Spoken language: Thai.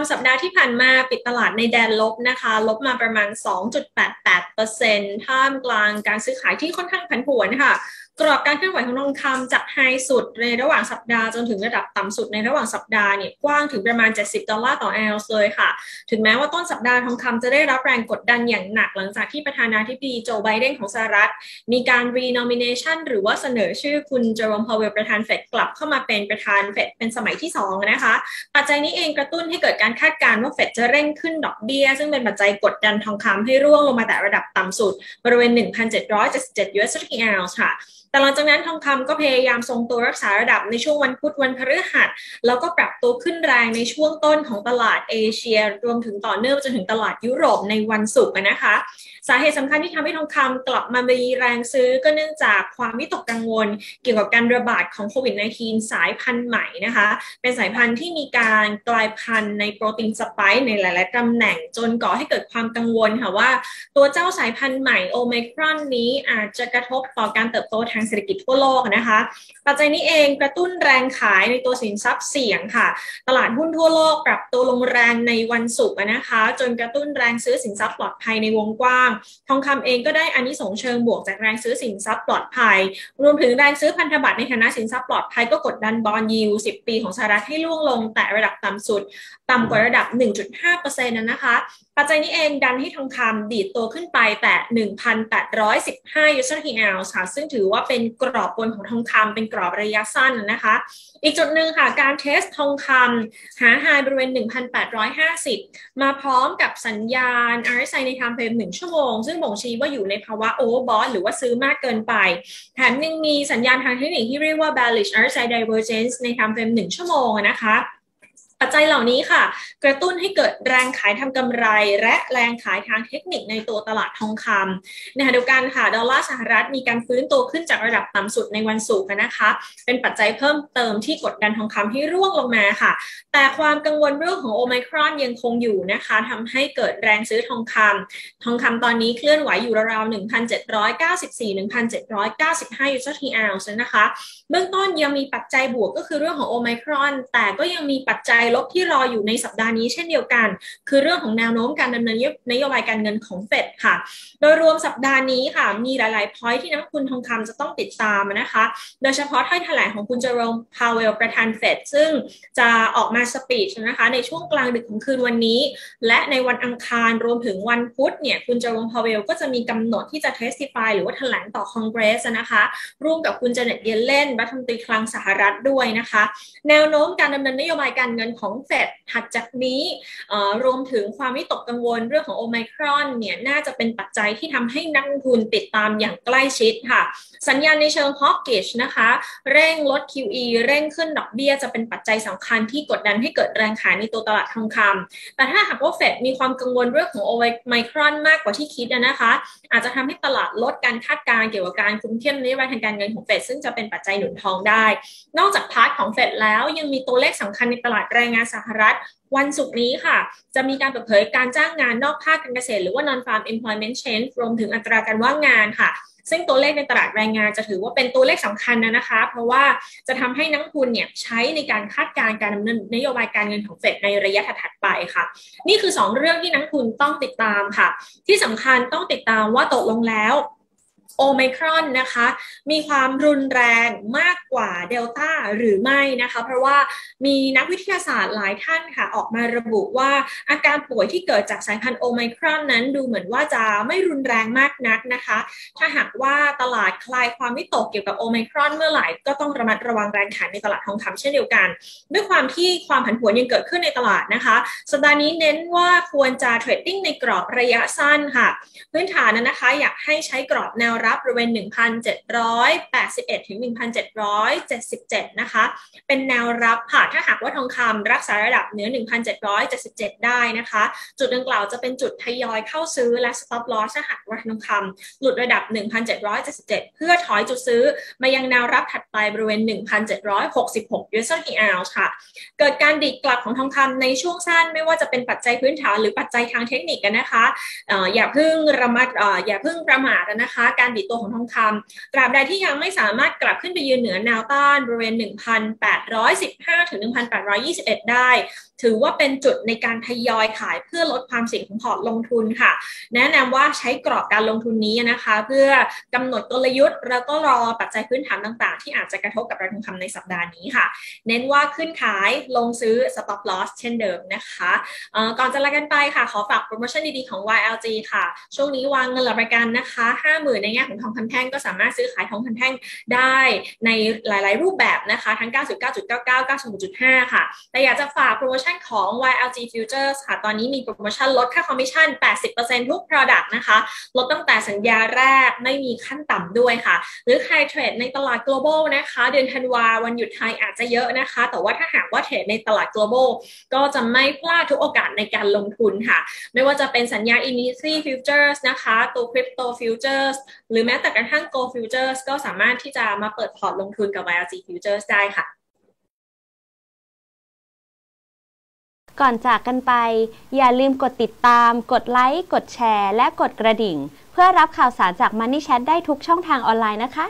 ำสัปดาห์ที่ผ่านมาปิดตลาดในแดนลบนะคะ ลบมาประมาณ 2.88%ท่ามกลางการซื้อขายที่ค่อนข้างผันผวนค่ะ กรอบการเคลื่อนไหวของทองคำจาก high สุดในระหว่างสัปดาห์จนถึงระดับต่ำสุดในระหว่างสัปดาห์เนี่ยกว้างถึงประมาณ 70 ดอลลาร์ต่อออนซ์เลยค่ะ ถึงแม้ว่าต้นสัปดาห์ทองคำจะได้รับแรงกดดันอย่างหนักหลังจากที่ประธานาธิบดีโจไบเดนของสหรัฐ มีการ renomination หรือว่าเสนอชื่อคุณเจอโรมพาวเวลประธานเฟดกลับเข้ามาเป็นประธานเฟดเป็นสมัยที่2นะคะปัจจัยนี้เองกระตุ้นให้เกิดการคาดการณ์ว่าเฟดจะเร่งขึ้นดอกเบี้ย ซึ่งเป็นปัจจัยกดดันทองคำให้ร่วงลงมาแต่ระดับต่ำสุดบริเวณ 1,777 US ดอลลาร์ค่ะ แต่หลังจากนั้นทองคำก็พยายามทรงตัวรักษาระดับในช่วงวันพุธวันพฤหัส แล้วก็ปรับตัวขึ้นแรงในช่วงต้นของตลาดเอเชีย รวมถึงต่อเนื่องจนถึงตลาดยุโรปในวันศุกร์นะคะ สาเหตุสำคัญที่ทำให้ทองคำกลับมามีแรงซื้อก็เนื่องจากความวิตกกังวล เกี่ยวกับการระบาดของโควิด -19 สายพันธุ์ใหม่นะคะ เป็นสายพันธุ์ที่มีการกลายพันธุ์ในโปรตีนสไปค์ในหลาย ๆตำแหน่งจนก่อให้เกิดความกังวลค่ะว่า ตัวเจ้าสายพันธุ์ใหม่โอเมครอนนี้อาจจะกระทบต่อการเติบโตทางเศรษฐกิจทั่วโลกนะคะปัจจัยนี้เองกระตุ้นแรงขายในตัวสินทรัพย์เสี่ยงค่ะ ตลาดหุ้นทั่วโลกปรับตัวลงแรงในวันศุกร์นะคะ จนกระตุ้นแรงซื้อสินทรัพย์ปลอดภัยในวงกว้าง ทองคำเองก็ได้อานิสงส์เชิงบวกจากแรงซื้อสินทรัพย์ปลอดภัย รวมถึงแรงซื้อพันธบัตรในฐานะสินทรัพย์ปลอดภัยก็กดดันบอลยิว10 ปีของสหรัฐให้ล่วงลงแต่ระดับต่ำสุด ต่ำกว่าระดับ 1.5%นะคะ ปัจจัยนี้เองดันให้ทองคำดีดตัวขึ้นไปแต่ 1,815ยูสทีอลค่ะ ซึ่งถือว่าเป็นกรอบบนของทองคำเป็นกรอบระยะสั้นนะคะ อีกจุดหนึ่งค่ะ การเทสทองคำหาไฮบริเวณ 1,850 มาพร้อมกับสัญญาณ RSI ใน time frame 1 ชั่วโมง ซึ่งบ่งชี้ว่าอยู่ในภาวะ overbought หรือว่าซื้อมากเกินไป แถมยังมีสัญญาณทางเทคนิคที่เรียกว่า bearish RSI divergence ใน time frame 1 ชั่วโมงนะคะ ปัจจัยเหล่านี้ค่ะ กระตุ้นให้เกิดแรงขายทำกำไร และแรงขายทางเทคนิคในตัวตลาดทองคำในขณะเดียวกันค่ะดอลลาร์สหรัฐมีการฟื้นตัวขึ้นจากระดับต่ำสุดในวันศุกร์นะคะ เป็นปัจจัยเพิ่มเติมที่กดดันทองคำให้ร่วงลงมาค่ะ แต่ความกังวลเรื่องของโอไมครอนยังคงอยู่นะคะทำให้เกิดแรงซื้อทองคำทองคำตอนนี้เคลื่อนไหวอยู่ราวๆ1,794-1,795ดอลลาร์ต่อออนซ์นะคะ เบื้องต้นยังมีปัจจัยบวกก็คือเรื่องของโอไมครอน แต่ก็ยังมีปัจจัยลบที่รออยู่ในสัปดาห์นี้เช่นเดียวกัน คือเรื่องของแนวโน้มการดำเนินนโยบายการเงินของเฟดค่ะ โดยรวมสัปดาห์นี้ค่ะ มีหลาย ๆ point ที่นักลงทุนทองคำจะต้องติดตามนะคะ โดยเฉพาะถ้อยแถลงของคุณเจอโรมพาวเวลประธานเฟดซึ่งจะออกมา speech นะคะในช่วงกลางดึกของคืนวันนี้ และในวันอังคารรวมถึงวันพุธเนี่ยคุณเจอโรมพาวเวลก็จะมีกำหนดที่จะ testify หรือว่าแถลงต่อคอนเกรสนะคะร่วมกับคุณเจเน็ตเยเลนรัฐมนตรีคลังสหรัฐด้วยนะคะ แนวโน้มการดำเนินนโยบายการเงินของเฟดถัดจากนี้รวมถึงความวิตกกังวลเรื่องของโอไมครอนเนี่ยน่าจะเป็นปัจจัยที่ทำให้นักลงทุนติดตามอย่างใกล้ชิดค่ะ สัญญาณในเชิง hawkish นะคะ เร่งลด QE เร่งขึ้นดอกเบี้ยจะเป็นปัจจัยสำคัญที่กดดันให้เกิดแรงขายในตัวตลาดทองคำแต่ถ้าหากว่าเฟดมีความกังวลเรื่องของโอไมครอนมากกว่าที่คิดนะคะ อาจจะทำให้ตลาดลดการคาดการณ์เกี่ยวกับการคุมเข้มนโยบายทางการเงินของเฟดซึ่งจะเป็นปัจจัยหนุนทองได้ นอกจาก part ของเฟดแล้วยังมีตัวเลขสำคัญในตลาดแรงงานสหรัฐ วันศุกร์นี้ค่ะ จะมีการเปิดเผยการจ้างงานนอกภาคการเกษตร หรือว่า non farm employment change รวมถึงอัตราการว่างงานค่ะ ซึ่งตัวเลขในตลาดแรงงานจะถือว่าเป็นตัวเลขสำคัญนะนะคะ เพราะว่าจะทำให้นักทุนเนี่ยใช้ในการคาดการณ์การดำเนินนโยบายการเงินของเฟดในระยะถัดไปค่ะ นี่คือ 2 เรื่องที่นักทุนต้องติดตามค่ะ ที่สำคัญต้องติดตามว่าตกลงแล้ว โอไมครอนนะคะ มีความรุนแรงมากกว่าเดลต้าหรือไม่นะคะ เพราะว่ามีนักวิทยาศาสตร์หลายท่านค่ะออกมาระบุว่าอาการป่วยที่เกิดจากสายพันธุ์โอไมครอนนั้นดูเหมือนว่าจะไม่รุนแรงมากนักนะคะ ถ้าหากว่าตลาดคลายความวิตกเกี่ยวกับโอไมครอนเมื่อไหร่ก็ต้องระมัดระวังแรงขายในตลาดทองคำเช่นเดียวกัน ด้วยความที่ความผันผวนยังเกิดขึ้นในตลาดนะคะ สัปดาห์นี้เน้นว่าควรจะเทรดดิ้งในกรอบระยะสั้นค่ะ พื้นฐานนั้นนะคะ อยากให้ใช้กรอบแนวรับบริเวณ 1,781 ถึง 1,777 นะคะ เป็นแนวรับค่ะ ถ้าหากว่าทองคำรักษาระดับเหนือ 1,777 ได้นะคะ จุดดังกล่าวจะเป็นจุดทยอยเข้าซื้อและ stop loss ถ้าหากว่าทองคำหลุดระดับ 1,777 เพื่อถอยจุดซื้อ มายังแนวรับถัดไปบริเวณ 1,766 US dollar ค่ะ เกิดการดิดกลับของทองคำในช่วงสั้นไม่ว่าจะเป็นปัจจัยพื้นฐานหรือปัจจัยทางเทคนิคกันนะคะอย่าเพิ่งระมัดอย่าเพิ่งประมาทนะคะ การดิดตัวของทองคำตราบใดที่ยังไม่สามารถกลับขึ้นไปยืนเหนือแนวต้านบริเวณ 1,815 ถึง 1,821 ได้ถือว่าเป็นจุดในการทยอยขายเพื่อลดความเสี่ยงของพอร์ตลงทุนค่ะ แนะนำว่าใช้กรอบการลงทุนนี้นะคะ เพื่อกำหนดกลยุทธ์ แล้วก็รอปัจจัยพื้นฐานต่างๆ ที่อาจจะกระทบกับราคาทองคำในสัปดาห์นี้ค่ะ เน้นว่าขึ้นขายลงซื้อ stop loss เช่นเดิมนะคะก่อนจะลากันไปค่ะ ขอฝากโปรโมชั่นดีๆของ YLG ค่ะ ช่วงนี้วางเงินหลักประกันนะคะ50,000ในแง่ของทองคำแท่งก็สามารถซื้อขายทองคำแท่งได้ในหลาย ๆ รูปแบบนะคะ ทั้ง 99.99 96.5 ค่ะ แต่อยากจะฝากโปรโมชั่นของ YLG Futures ค่ะ ตอนนี้มีโปรโมชั่นลดค่าคอมมิชชั่น 80%ทุก Product นะคะ ลดตั้งแต่สัญญาแรกไม่มีขั้นต่ำด้วยค่ะ หรือใครเทรดในตลาด global นะคะ เดือนธันวาวันหยุดไทยอาจจะเยอะนะคะ แต่ว่าถ้าหากว่าเทรดในตลาด global ก็จะไม่พลาดทุกโอกาสในการลงทุนค่ะ ไม่ว่าจะเป็นสัญญา Infinity Futures นะคะ ตัว Crypto Futures หรือแม้แต่กระทั่ง Go Futures ก็สามารถที่จะมาเปิดพอร์ตลงทุนกับ YLG Futures ได้ค่ะ ก่อนจากกันไป อย่าลืมกดติดตาม กดไลค์ กดแชร์ และกดกระดิ่ง เพื่อรับข่าวสารจาก Money Chat ได้ทุกช่องทางออนไลน์นะคะ